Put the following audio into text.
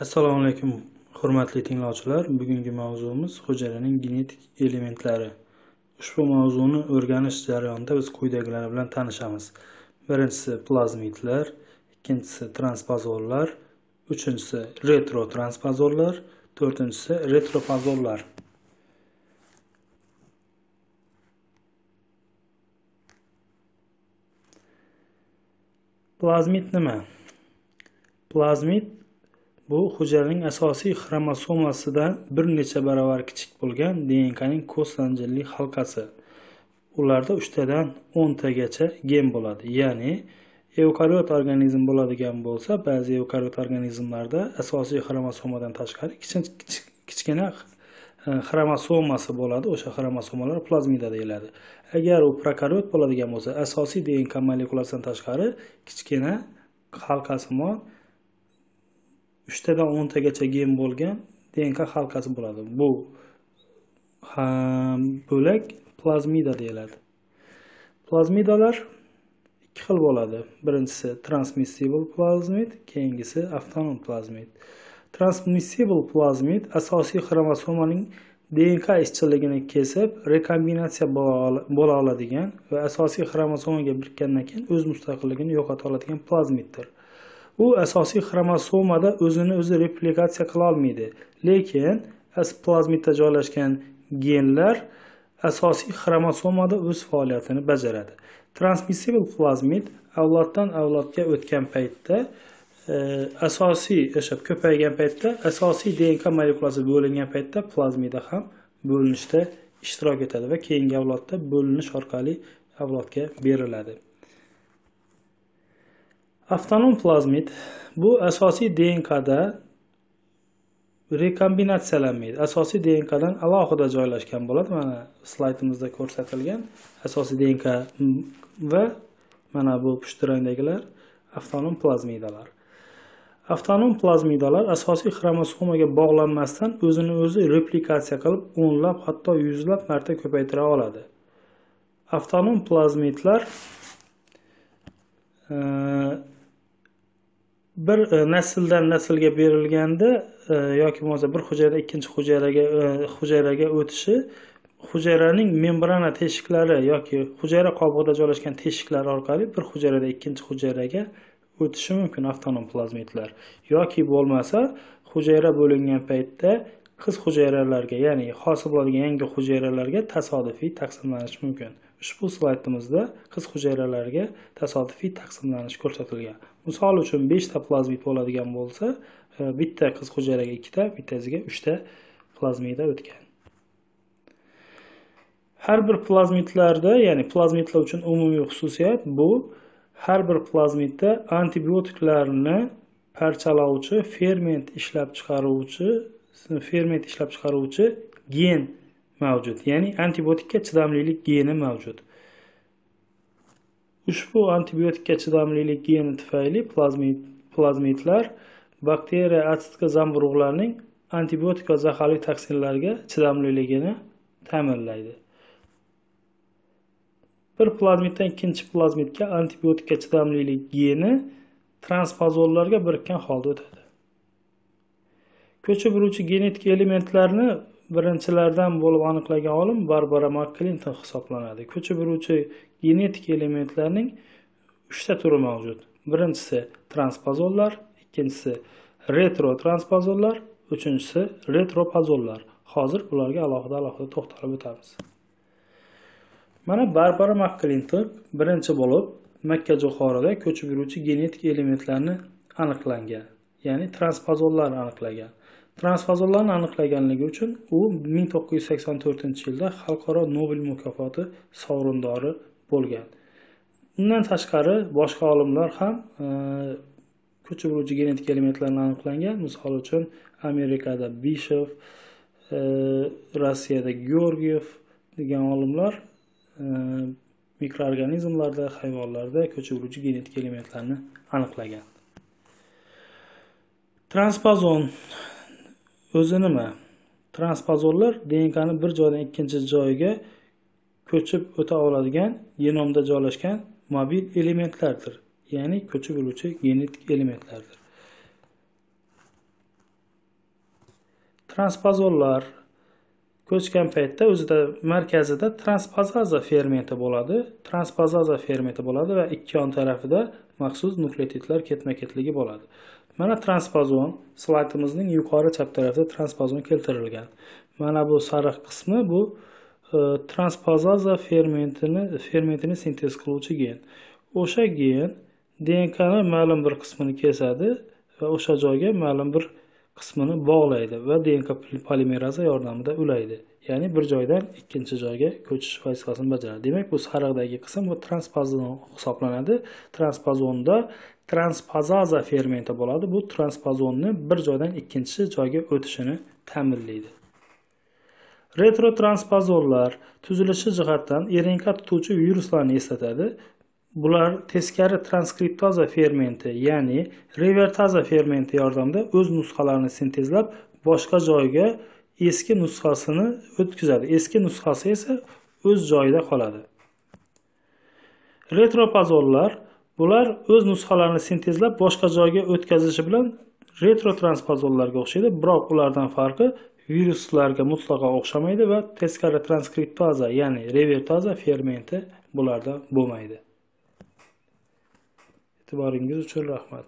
Assalomu alaykum, hurmatli tinglovchilar. Bugungi mavzuimiz hujayraning genetik elementlari. Ushbu mavzuni o'rganish jarayonida biz quyidagilar bilan tanishamiz. Birinchisi plazmidlar, ikkinchisi transpozorlar, uchinchisi retrotranspozorlar, to'rtinchisi retropozonlar Plazmid nima? Plazmid Bu hujayraning asosiy xromosomasidan bir necha barobar kichik bo'lgan DNKning ko'z zanjirli halqasi. Ularda uchtadan o'ntagacha gen bo'ladi. Ya'ni evkariot organizm bo'ladigan bo'lsa, ba'zi evkariot organizmlarda asosiy xromosomadan tashqari kichkina e, xromosomasi bo'ladi. O'sha xromosomalar plazmida deyiladi. Agar u prokariot bo'ladigan bo'lsa, asosiy DNK molekulasidan tashqari kichkina halqasimon uchtadan o'ntagacha gen bo'lgan dnk halqasi bo'ladi. Bu ham bo'lak plazmida deyiladi. Plazmidalar ikki xil bo'ladi. Birinchisi transmissible plazmid keyingisi avtonom plazmid. Transmissible plazmid asosiy xromosomaning dnk izchilligini kesib rekombinatsiya bo'la oladigan va asosiy xromosomaga birikkandan keyin o'z mustaqilligini yo'qota oladigan plazmiddir. U asosiy xromosomada o'zini o'zi replikatsiya qilolmaydi lekin plazmidda joylashgan genlar asosiy xromosomada o'z faoliyatini bajaradi. Transmissible plazmid avloddan avlodga o'tgan paytda e, asosiy o'sha ko'paygan paytda asosiy dnk molekulasi bo'lingan paytda plazmida ham bo'linishda ishtirok etadi va keyingi avlodda bo'linish orqali avlodga beriladi. Avtonom plazmid bu asosiy dnkda rekombinatsiyalanmaydi. Asosiy dnkdan alohida joylashgan bo'ladi. Mana slaydimizda ko'rsatilgan asosiy dnk va mana bu pushti rangdagilar avtonom plazmidalar avtonom plazmidalar asosiy xromosomaga bog'lanmasdan o'zini o'zi replikatsiya qilib o'nlab hatto yuzlab marta ko'paytira oladi. Avtonom plazmidlar bir e, nasldan naslga berilganda e, yoki bo'lmasa bir hujayra ikkinchi hujayraga e, hujayraga o'tishi hujayraning membrana teshiklari yoki hujayra qobig'ida joylashgan teshiklar orqali bir hujayradan ikkinchi hujayraga o'tishi mumkin avtonom plazmidlar. Yoki bo'lmasa hujayra bo'lingan paytda qiz hujayralarga ya'ni hosil bo'ladigan yangi hujayralarga tasodifiy taqsimlanishi mumkin. Ushbu slaydimizda qiz hujayralarga tasodifiy taqsimlanish ko'rsatilgan. Misol uchun beshta plazmid bo'ladigan bo'lsa e, bitta qiz hujayraga ikkita bittasiga uchta plazmida o'tgan. Har bir plazmidlarda ya'ni plazmidlar uchun umumiy xususiyat bu har bir plazmidda antibiotiklarni parchalovchi ferment ishlab chiqaruvchi ferment ishlab chiqaruvchi gen mavjud. Ya'ni antibiotikka chidamlilik geni mavjud. Ushbu antibiotikka chidamlilik geni tufayli plazmid plazmidlar bakteriya atsitka zamburug'larning antibiotik va zaharli toksinlarga chidamliligini ta'minlaydi. Bir plazmiddan ikkinchi plazmidga antibiotikka chidamlilik geni transpozonlarga birikkan holda o'tadi. Ko'chib yuruvchi genetik elementlarni birinchilardan bo'lib aniqlagan olim barbara makklinton hisoblanadi. Ko'chib yuruvchi genetik elementlarning uchta turi mavjud. Birinchisi transpozorlar ikkinchisi retrotranspozorlar uchinchisi retropozonlar hozir bularga alohida alohida to'xtalib o'tamiz. Mana barbara makklinton birinchi bo'lib makka jo'xorida ko'chib yuruvchi genetik elementlarni aniqlangan ya'ni transpozorlarni aniqlagan. Transfazonlarni aniqlaganligi uchun u 1984 yilda xalqaro nobel mukofoti sovrindori bo'lgan. Undan tashqari boshqa olimlar ham e, ko'chib yuruvchi genetik elementlarni aniqlangan. Misol uchun amerikada bishov e, rossiyada georgiev degan olimlar e, mikroorganizmlarda hayvonlarda ko'chib yuruvchi genetik elementlarni aniqlagan. Transpazon o'zi nima? Transpozonlar dnkni bir joydan ikkinchi joyga ko'chib o'ta oladigan genomda joylashgan mobil elementlardir. Ya'ni ko'chib yuruvchi genetik elementlardir. Transpozonlar ko'chgan paytda o'zida markazida transpazaza fermenti bo'ladi. Transpazaza fermenti bo'ladi va ikki yon tarafida maxsus nukleotidlar ketma ketligi bo'ladi. Mana transpozon slaydimizning yuqori chap tarafida transpozon keltirilgan. Mana bu sariq qismi bu e, transpozaza fermentini fermentini sintez qiluvchi gen. O'sha gen dnkni ma'lum bir qismini kesadi va o'sha joyga ma'lum bir qismini bog'laydi va dnk polimeraza yordamida ulaydi. Ya'ni bir joydan ikkinchi joyga ko'chish vazifasini bajaradi. Demak bu sariqdagi qism bu transpozon hisoblanadi. Transpozonda transpazaza fermenti bo'ladi. Bu transpazonni bir joydan ikkinchi joyga o'tishini ta'minlaydi. Retrotranspazonlar tuzilishi jihatdan rnk tutuvchi viruslarni eslatadi. Bular teskari transkriptoza fermenti ya'ni revertaza fermenti yordamida o'z nusxalarini sintezlab boshqa joyga eski nusxasini o'tkazadi. Eski nusxasi esa o'z joyida qoladi. Retropazonlar bular o'z nusxalarini sintezlab boshqa joyga o'tkazishi bilan retrotranspozonlarga o'xshaydi. Biroq ulardan farqi viruslarga mutlaqo o'xshamaydi va teskari transkriptoza ya'ni revertaza fermenti bularda bo'lmaydi. E'tiboringiz uchun rahmat.